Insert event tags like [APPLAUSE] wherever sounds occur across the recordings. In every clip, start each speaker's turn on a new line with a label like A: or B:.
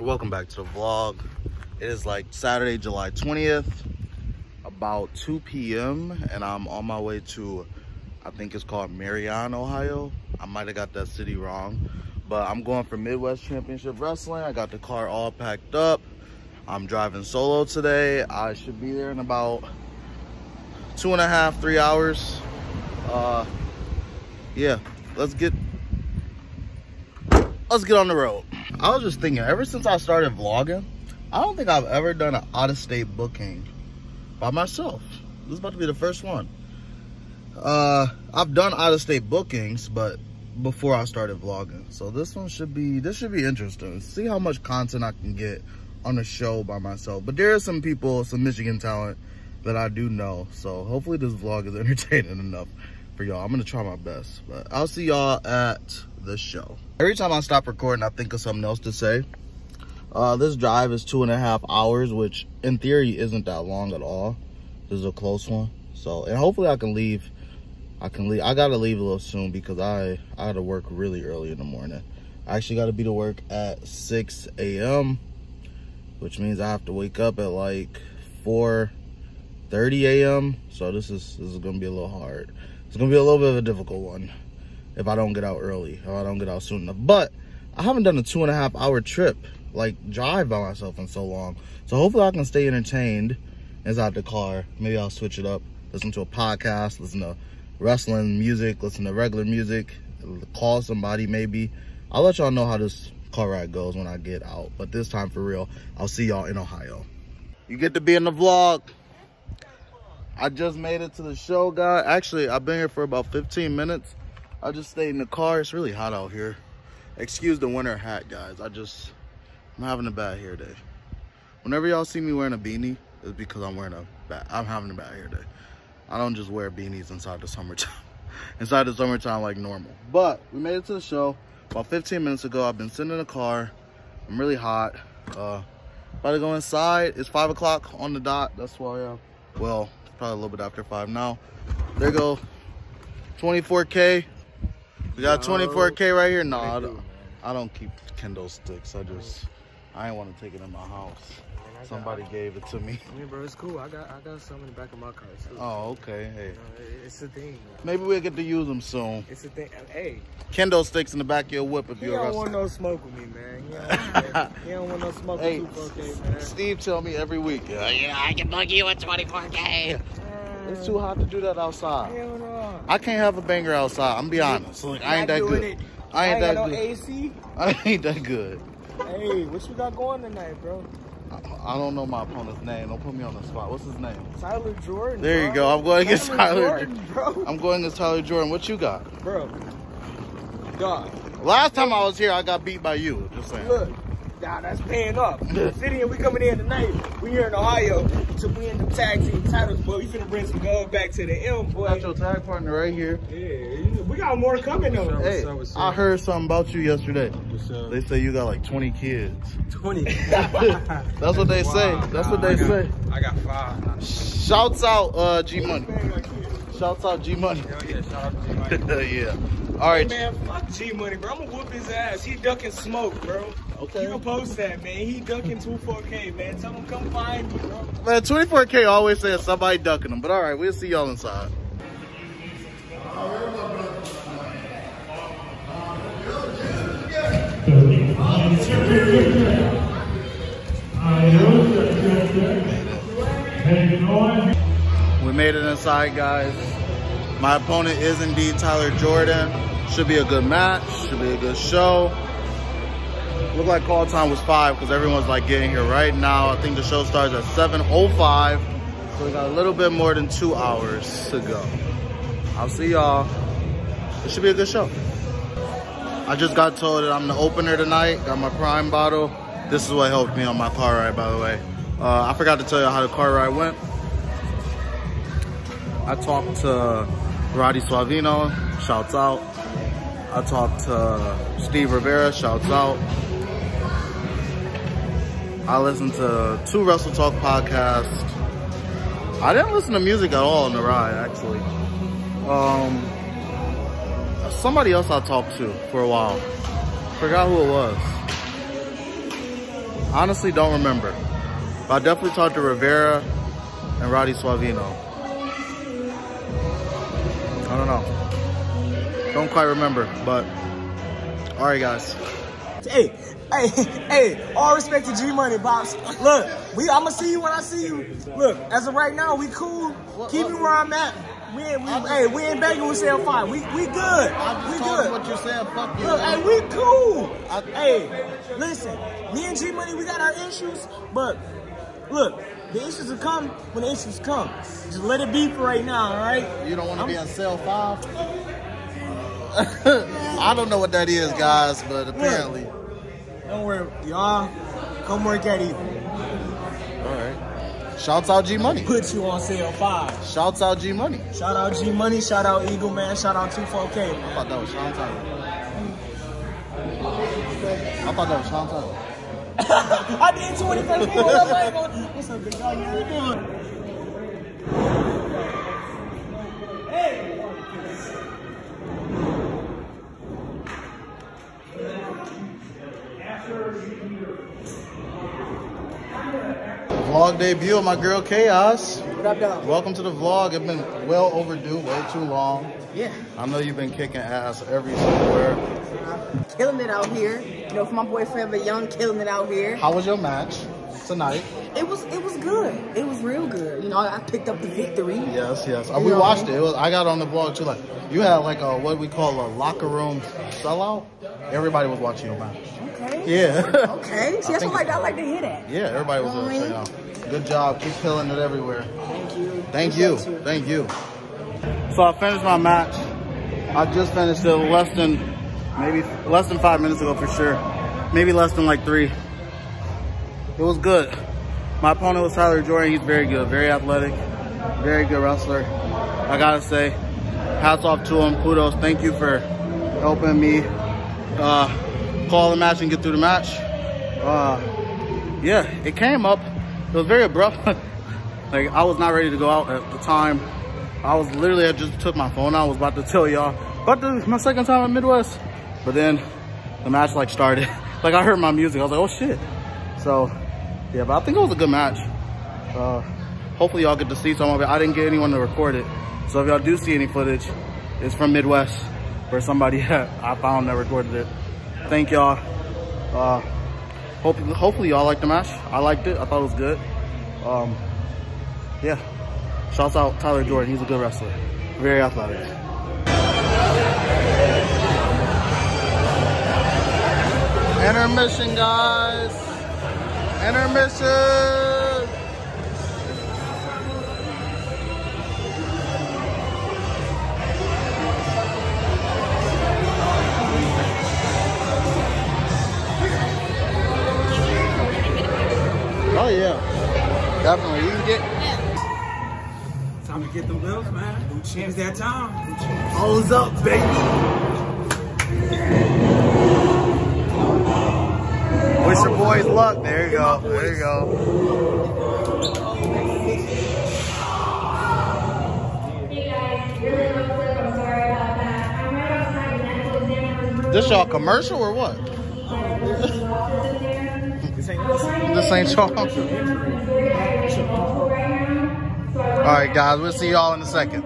A: welcome back to the vlog. It is like saturday july 20th about 2 p.m and i'm on my way to i think it's called marion ohio. I might have got that city wrong but i'm going for midwest championship wrestling. I got the car all packed up. I'm driving solo today. I should be there in about two and a half three hours. Uh yeah let's get let's get on the road I was just thinking, ever since I started vlogging, I don't think I've ever done an out-of-state booking by myself. This is about to be the first one. Uh, I've done out-of-state bookings, but before I started vlogging. So this one should be, this should be interesting. See how much content I can get on the show by myself. But there are some people, some Michigan talent that I do know. So hopefully this vlog is [LAUGHS] entertaining enough for y'all. I'm gonna try my best. But I'll see y'all at the show. Every time I stop recording, I think of something else to say. Uh, this drive is two and a half hours, which in theory isn't that long at all. This is a close one. So, and hopefully I can leave. I can leave. I gotta leave a little soon because I, I to work really early in the morning. I actually gotta be to work at 6 a.m., which means I have to wake up at like 4.30 a.m. So this is, this is gonna be a little hard. It's gonna be a little bit of a difficult one if I don't get out early or I don't get out soon enough. But I haven't done a two and a half hour trip, like drive by myself in so long. So hopefully I can stay entertained inside the car. Maybe I'll switch it up, listen to a podcast, listen to wrestling music, listen to regular music, call somebody maybe. I'll let y'all know how this car ride goes when I get out. But this time for real, I'll see y'all in Ohio. You get to be in the vlog. I just made it to the show, guy. Actually, I've been here for about 15 minutes. I just stayed in the car. It's really hot out here. Excuse the winter hat, guys. I just, I'm having a bad hair day. Whenever y'all see me wearing a beanie, it's because I'm wearing a bad, I'm having a bad hair day. I don't just wear beanies inside the summertime. [LAUGHS] inside the summertime like normal. But we made it to the show about 15 minutes ago. I've been sitting in the car. I'm really hot. Uh, about to go inside. It's five o'clock on the dot. That's why, uh, well, probably a little bit after five now. There go 24K we got 24K right here? No, I don't, I don't keep kendo sticks. I just, I ain't want to take it in my house. Somebody gave it to me.
B: I mean, bro, it's cool. I got, I got some in the back of my car. Too.
A: Oh, okay. Hey. You
B: know, it's a thing.
A: Maybe we'll get to use them soon.
B: It's a thing. Uh, hey.
A: Kendo sticks in the back of your whip if you're
B: a don't want no smoke with me, man. You don't, you [LAUGHS] don't want no smoke hey, with 24K, man.
A: Steve tell me every week,
C: yeah, yeah I can bug you with 24K.
A: It's too hot to do that outside. I can't have a banger outside. I'm be honest. Like, I ain't that good.
B: It.
A: I ain't
B: that
A: good.
B: No AC. [LAUGHS]
A: I ain't that good.
B: Hey, what you got going tonight, bro?
A: I, don't know my opponent's name. Don't put me on the spot. What's his name?
B: Tyler Jordan.
A: There
B: bro.
A: you go. I'm going against Tyler.
B: Jordan, bro.
A: I'm going against Tyler Jordan. What you got?
B: Bro. God.
A: Last time I was here, I got beat by you. Just saying.
B: Look, Nah, that's paying up. [LAUGHS] City and we coming in tonight. We here in Ohio to win the tag team titles, boy. We finna bring some gold back to the M, boy.
A: Got your tag partner right here.
B: Yeah, we got more coming though. What's
A: hey,
B: up, what's
A: up? I heard something about you yesterday. They say you got like 20 kids.
B: 20? [LAUGHS] [LAUGHS]
A: That's what they wow. say. That's what they
B: I got,
A: say.
B: I got five.
A: Shouts out uh, G Money. Shouts out G Money.
B: Hell yeah, shout out G Money.
A: yeah. All right.
B: Hey man, fuck G Money, bro. I'm gonna whoop his ass. He ducking smoke, bro. Okay. You can post that, man. He ducking 24K, man. Tell him come find me, bro.
A: Man, 24K always says somebody ducking him. But all right, we'll see y'all inside. We made it inside, guys. My opponent is indeed Tyler Jordan. Should be a good match. Should be a good show. Look like call time was five because everyone's like getting here right now. I think the show starts at 7.05. So we got a little bit more than two hours to go. I'll see y'all. It should be a good show. I just got told that I'm the opener tonight. Got my prime bottle. This is what helped me on my car ride, by the way. Uh, I forgot to tell you how the car ride went. I talked to Roddy Suavino, shouts out. I talked to Steve Rivera, shouts out. I listened to two Wrestle Talk podcasts. I didn't listen to music at all on the ride, actually. Um, somebody else I talked to for a while. Forgot who it was. Honestly, don't remember. But I definitely talked to Rivera and Roddy Suavino. I don't know. Don't quite remember, but all right, guys.
B: Hey, hey, hey, all respect to G Money, Pops. Look, we I'ma see you when I see you. Look, as of right now, we cool. Keep me where I'm at. We ain't, we, hey, we ain't begging with sale five. We we good.
A: I
B: We
A: told
B: good.
A: what you're saying, Fuck you.
B: Look, hey, we cool.
A: I-
B: hey, listen, me and G Money, we got our issues, but look, the issues will come when the issues come. Just let it be for right now, all right?
A: You don't want to be on sale five? [LAUGHS] I don't know what that is, guys, but apparently.
B: Don't worry, y'all. Come work at Eagle.
A: All right. Shouts out G Money.
B: Put you on sale five.
A: Shouts out G Money.
B: Shout out G Money, shout out Eagle Man, shout out 24K,
A: I
B: man.
A: thought that was Sean Tyler. I thought that was Sean Tyler.
B: I did 21st Eagle. What I ain't gonna- What's up, big dog? How you doing?
A: Vlog debut of my girl Chaos.
B: What up, dog?
A: Welcome to the vlog. It's been well overdue, way too long.
D: Yeah,
A: I know you've been kicking ass every single where.
D: killing it out here. You know, for my boy Forever Young, killing it out here.
A: How was your match tonight?
D: It was it was good. It was real good. You know, I picked up the victory.
A: Yes, yes. Uh,
D: You
A: we watched
D: what
A: it.
D: I
A: it was, I got on the vlog too. Like you had like a what we call a locker room sellout. Everybody was watching your match.
D: Okay.
A: Yeah. [LAUGHS]
D: Okay. See, that's what like I like to hear that.
A: Yeah, everybody was
D: You know
A: there.
D: what
A: So,
D: I
A: yeah. Good job. Keep killing it everywhere.
D: Thank you.
A: Thank you. Thank you. So I finished my match. I just finished it less than maybe less than five minutes ago for sure. Maybe less than like three. It was good. My opponent was Tyler Jordan. He's very good, very athletic, very good wrestler. I gotta say, hats off to him. Kudos. Thank you for helping me uh, call the match and get through the match. Uh, yeah, it came up. It was very abrupt. [LAUGHS] like I was not ready to go out at the time. I was literally I just took my phone out. I was about to tell y'all about this my second time in Midwest. But then the match like started. [LAUGHS] like I heard my music. I was like, oh shit. So yeah, but I think it was a good match. Uh, hopefully y'all get to see some of it. I didn't get anyone to record it. So if y'all do see any footage, it's from Midwest where somebody [LAUGHS] I found that recorded it. Thank y'all. Uh, hope, hopefully y'all liked the match. I liked it. I thought it was good. Um, yeah. Shouts out Tyler Jordan. He's a good wrestler. Very athletic. Intermission, guys. Intermission. Oh yeah, definitely. You can get
B: Time to get them belts, man. New champs that time. Hold up, baby.
A: Wish your boys luck. There you go. There you go.
E: Hey guys, really real quick, I'm sorry about that. I'm right outside the medical.
A: This y'all commercial or what?
B: This ain't
A: This. All right, guys. We'll see y'all in a second.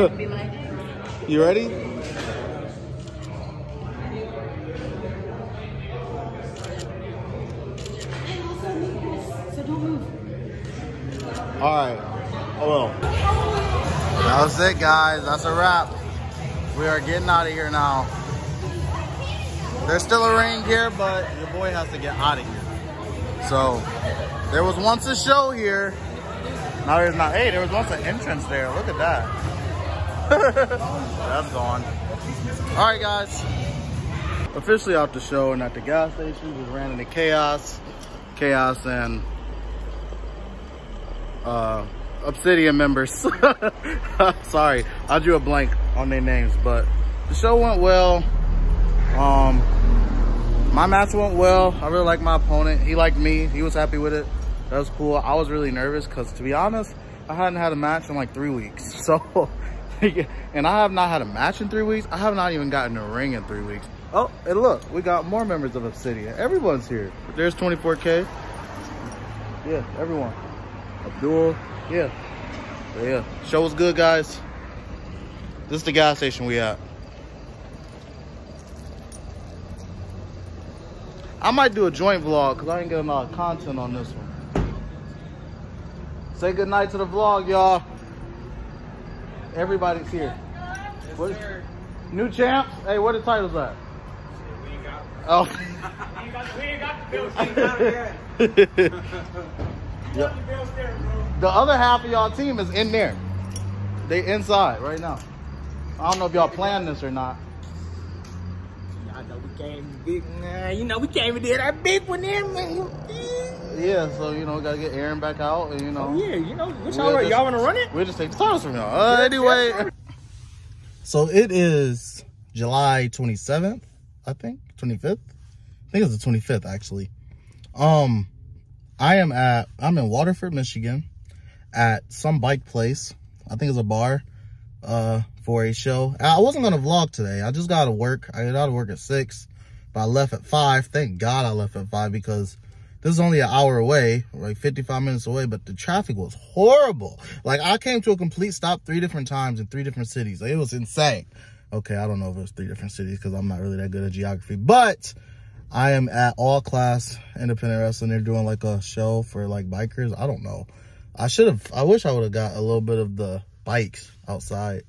A: [LAUGHS] You ready? All right. Oh well. That's it, guys. That's a wrap. We are getting out of here now. There's still a ring here, but your boy has to get out of here. So there was once a show here. Now there's not. Hey, there was once an entrance there. Look at that. That's gone. All right, guys. Officially off the show and at the gas station, we ran into Chaos. Chaos and uh, Obsidian members. [LAUGHS] Sorry, I drew a blank on their names, but the show went well. Um, my match went well. I really liked my opponent. He liked me. He was happy with it. That was cool. I was really nervous because, to be honest, I hadn't had a match in like three weeks. [LAUGHS] So, [LAUGHS] and I have not had a match in three weeks. I have not even gotten a ring in three weeks. Oh, and look, we got more members of Obsidian. Everyone's here. There's 24K. Yeah, everyone. Abdul. Yeah. But yeah. Show was good, guys. This is the gas station we at. I might do a joint vlog because I ain't getting a lot of content on this one. Say goodnight to the vlog, y'all. Everybody's here. What- New champs? Hey, what the titles at? Oh. [LAUGHS] Yeah. The other half of y'all team is in there. They inside right now. I don't know if y'all planned this or not.
B: I know we came big. Nah, you know we came and did our big one there, man.
A: Yeah, so you know, we gotta get Aaron back out, and you know.
B: Oh yeah, you know, which
A: We'll
B: y'all, want to run it?
A: We'll just take the titles from y'all. Uh, anyway. So it is July 27th, I think. 25th? I think it's the 25th, actually. Um, I am at, I'm in Waterford, Michigan at some bike place. I think it's a bar, uh, for a show. I wasn't going to vlog today. I just got to work. I got to work at six, but I left at five. Thank God I left at five because this is only an hour away, like 55 minutes away, but the traffic was horrible. Like I came to a complete stop three different times in three different cities. Like, it was insane. Okay, I don't know if it was three different cities because I'm not really that good at geography, but I am at All Class Independent Wrestling. They're doing like a show for like bikers. I don't know. I should have, I wish I would have got a little bit of the bikes outside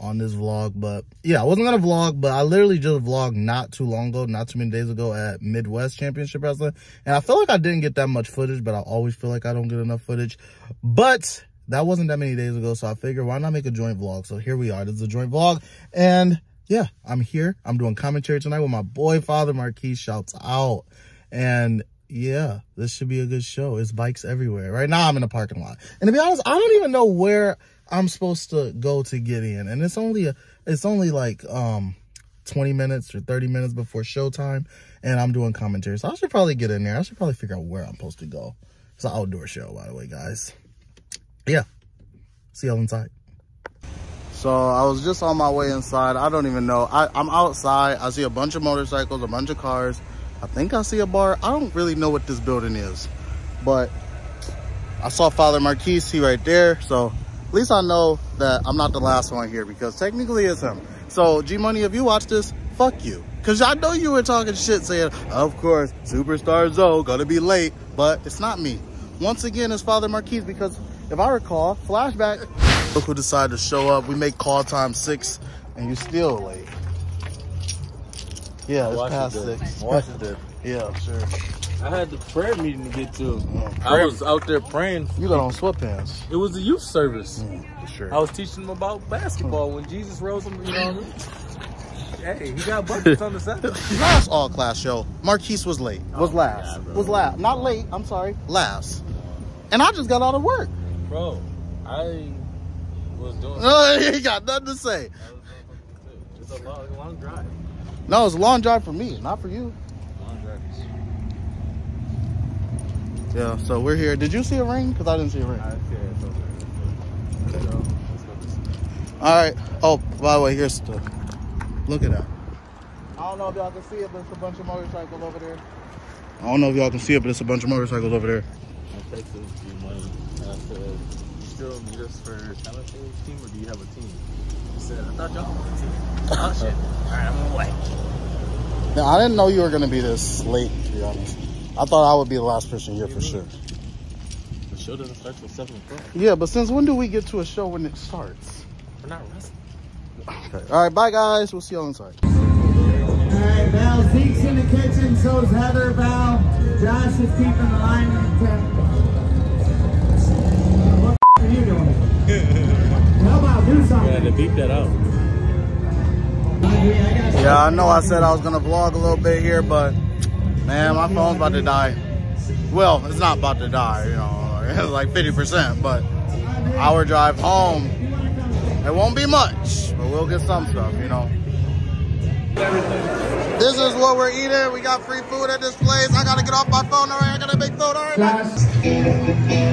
A: on this vlog, but yeah, I wasn't gonna vlog, but I literally just vlogged not too long ago, not too many days ago at Midwest Championship Wrestling. And I feel like I didn't get that much footage, but I always feel like I don't get enough footage. But that wasn't that many days ago, so I figured why not make a joint vlog? So here we are. This is a joint vlog. And yeah, I'm here. I'm doing commentary tonight with my boy Father Marquis shouts out. And yeah, this should be a good show. It's bikes everywhere. Right now I'm in a parking lot. And to be honest, I don't even know where I'm supposed to go to get in. And it's only a it's only like um 20 minutes or 30 minutes before showtime and I'm doing commentary. So I should probably get in there. I should probably figure out where I'm supposed to go. It's an outdoor show, by the way, guys. Yeah. See y'all inside. So I was just on my way inside. I don't even know. I, I'm outside. I see a bunch of motorcycles, a bunch of cars. I think I see a bar. I don't really know what this building is, but I saw Father Marquis, he right there. So at least I know that I'm not the last one here because technically it's him. So G Money, if you watch this, fuck you. Cause I know you were talking shit saying, of course, Superstar Zoe gonna be late, but it's not me. Once again, it's Father Marquis because if I recall, flashback, look who decided to show up. We make call time six and you're still late. Yeah, it's past six. [LAUGHS] Yeah, I'm sure.
F: I had the prayer meeting to get to. Mm.
A: I
F: was out there praying.
A: You got on sweatpants.
F: It was a youth service.
A: Mm, for sure.
F: I was teaching them about basketball when Jesus rose them. You know what I mean? Hey, he got buckets on the side. [LAUGHS]
A: last all class show, Marquis was late. Was oh, last. was last. Not late, I'm sorry. Last. And I just got out of work.
F: Bro, I was doing.
A: No, [LAUGHS] he got nothing to say.
F: It's a long, long drive.
A: No, it's a long drive for me, not for you.
F: Long drive.
A: Yeah, so we're here. Did you see a ring? Because I didn't see a ring.
F: I see it. It's over there. Let's go. Let's go this way.
A: All right. Oh, by the way, here's the. Look at that. I don't know if y'all can see it, but it's a bunch of motorcycles over there. I don't know if y'all can see it, but it's a bunch of motorcycles over there.
F: I texted you money. I said, you still need us for talent team or do you have a team? He said, I thought y'all had a team. Oh shit. Alright, I'm on the way.
A: Now, I didn't know you were going to be this late, to be honest. I thought I would be the last person here for sure.
F: The show doesn't start till 7 o'clock.
A: Yeah, but since when do we get to a show when it starts?
F: We're not wrestling.
A: Okay. All right, bye guys. We'll see y'all inside.
B: right, Val. Zeke's in the kitchen, so is Heather. Val. Josh is keeping the line in the tent. What the are you doing? How about do something?
F: Yeah,
B: something?
F: to beep that out.
A: Yeah, I know I said I was gonna vlog a little bit here, but man, my phone's about to die. Well, it's not about to die, you know, [LAUGHS] it's like 50%, but our drive home, it won't be much, but we'll get some stuff, you know. This is what we're eating. We got free food at this place. I gotta get off my phone. All right, I got a big food. All right.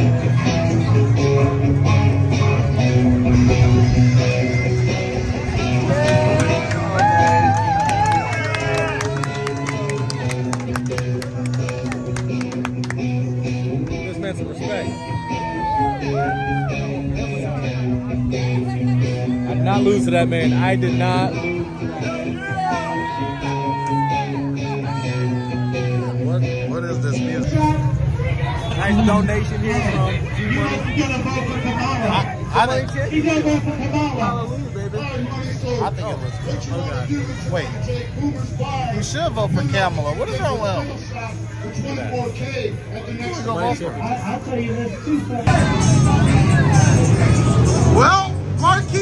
F: Not lose to that man. I did not lose.
A: What, what is this music?
F: Nice donation here from G Money.
A: I think Hallelujah, baby. I think it was good. Wait, we should vote for Kamala. What is wrong with him? Who's gonna vote for him?
B: I'll tell you this too.
A: Well,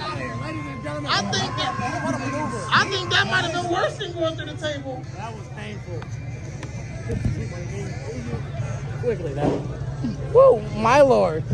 A: I think that. I think that might have been worse than going through the table.
B: That was painful. Quickly now.
C: Woo, my lord.